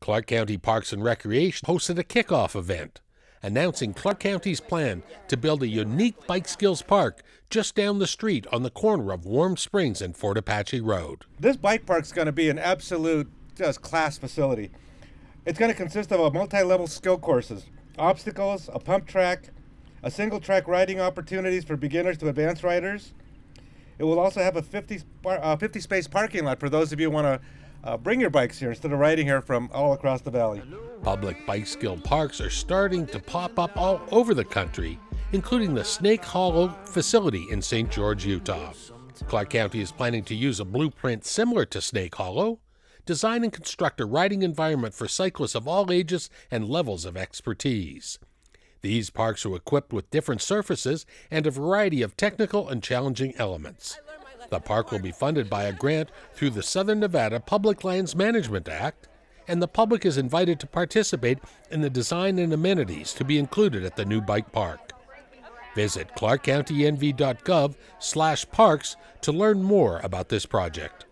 Clark County Parks and Recreation hosted a kickoff event announcing Clark County's plan to build a unique bike skills park just down the street on the corner of Warm Springs and Fort Apache Road. This bike park is going to be an absolute just class facility. It's going to consist of a multi-level skill courses, obstacles, a pump track, a single track riding opportunities for beginners to advanced riders. It will also have a 50, uh, 50 space parking lot for those of you who want to uh, bring your bikes here instead of riding here from all across the valley. Public bike skill parks are starting to pop up all over the country, including the Snake Hollow facility in St. George, Utah. Clark County is planning to use a blueprint similar to Snake Hollow, design and construct a riding environment for cyclists of all ages and levels of expertise. These parks are equipped with different surfaces and a variety of technical and challenging elements. The park will be funded by a grant through the Southern Nevada Public Lands Management Act, and the public is invited to participate in the design and amenities to be included at the new bike park. Visit clarkcountynv.gov slash parks to learn more about this project.